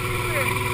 fucking you,